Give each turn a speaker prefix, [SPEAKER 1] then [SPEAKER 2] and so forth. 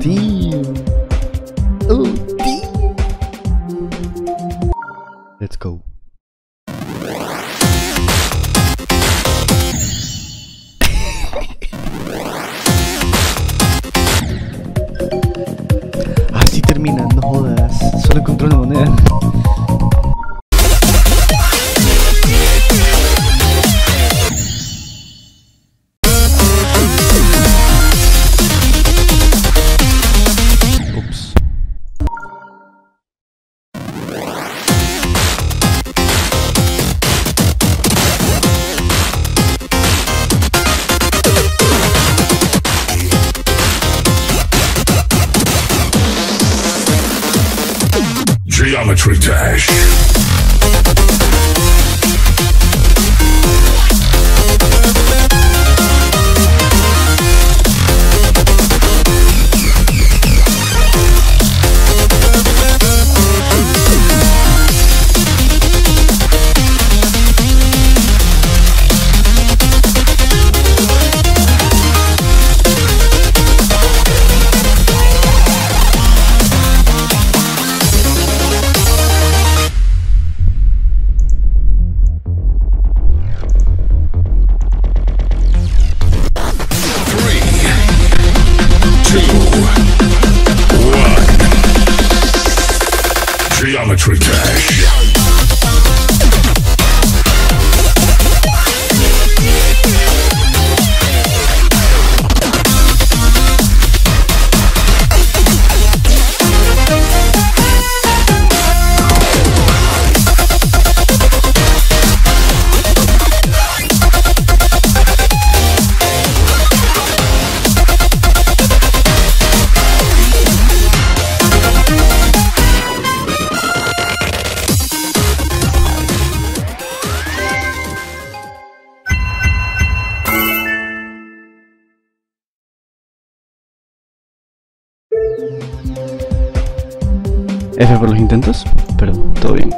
[SPEAKER 1] Damn. Oh, damn. Let's go. Así termina, no jodas. Solo encontré una moneda.
[SPEAKER 2] Geometry Dash. Geometry Dash.
[SPEAKER 1] F por los intentos, pero todo bien.